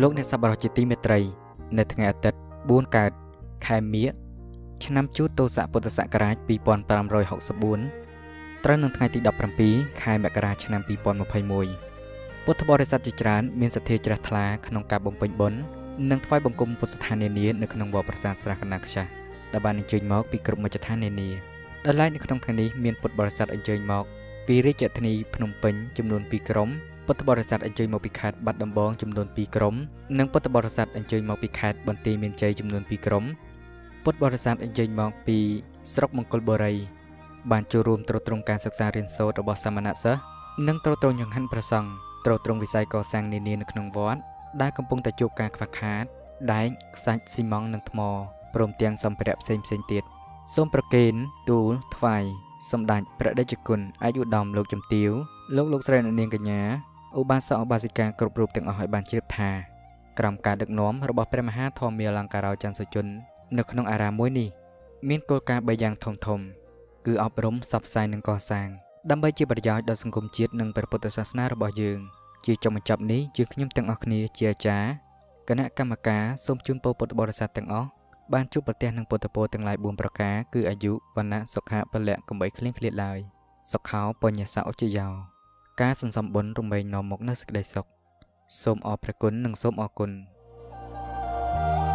លោកអ្នកសប្បុរសជាទីមេត្រី នៅថ្ងៃអាទិត្យ4កើតខែមិញឆ្នាំជូតទស័កពុទ្ធសករាជ2564ត្រូវនឹងថ្ងៃទី17ខែមករាឆ្នាំ2021ពុទ្ធបរិស័ទជាច្រើនមានសទ្ធាជ្រះថ្លាក្នុងការបំពេញបុណ្យនិងថ្វាយបង្គំពុទ្ធស្ថាននានានៅក្នុងវត្តប្រាសាទស្រះកណ្ដាលខ្ចាស់ដែលបានអញ្ជើញមកពីគ្រប់មជ្ឈដ្ឋាននានាដោយឡែកនៅក្នុងថ្ងៃនេះមានពុទ្ធបរិស័ទអញ្ជើញមកពីរាជធានីភ្នំពេញចំនួន2ក្រុម ពុទ្ធបរិស័ទអញ្ជើញមកពីខេត្តបាត់ដំបងចំនួន2ក្រុមនិងពុទ្ធបរិស័ទអញ្ជើញមកពីខេត្តបន្ទាយមានជ័យចំនួន2ក្រុមពុទ្ធបរិស័ទអញ្ជើញមកពីស្រុកមង្គលបុរីបានចូលរួមត្រួតត្រងការសិក្សារៀនសូត្ររបស់សាមណសិស្សនិងត្រួតត្រងចង្ហាន់ប្រសង់ត្រួតត្រងវិស័យកសាងនានានៅក្នុងវត្តដែលកំពុងតែជួបការខ្វះខាតដែកខ្សាច់ស៊ីម៉ង់និងថ្មព្រមទាំងសម្ភារៈផ្សេងផ្សេងទៀតសូមប្រគេនទូលថ្វាយសម្ដេចព្រះដេចគុណអាយុឧត្តមលោកជំទាវលោកលោកស្រីនាងកញ្ញា ឧបាសកឧបាសិកាគ្រប់រូបទាំងអស់ឲ្យបានជ្រាបថាក្រោមការដឹកនាំរបស់ព្រះមហាធម្មមាលង្ការោចន្ទសុជន នៅក្នុងអារាមមួយនេះមានគោលការណ៍3យ៉ាងធំធំ គឺអប់រំសបផ្សាយនិងកសាងដើម្បីជាប្រយោជន៍ដល់សង្គមជាតិនិងព្រះពុទ្ធសាសនារបស់យើង ជាចុងបញ្ចប់នេះយើងខ្ញុំទាំងអស់គ្នាជាអាចារ្យគណៈកម្មការសូមជូនពរពុទ្ធបរិស័ទទាំងអស់បានជួបប្រទះនឹងពុទ្ធពរទាំងឡាយ4ប្រការគឺអាយុវណ្ណៈសុខៈពលៈកំបីគ្លៀងគ្លាតឡើយសុខោបញ្ញសៈឧចយោ ការសន្សំបុណ្យរំលែងនាំមកនូវសេចក្តីសុខសូមអរព្រះគុណនិងសូមអរគុណ thank you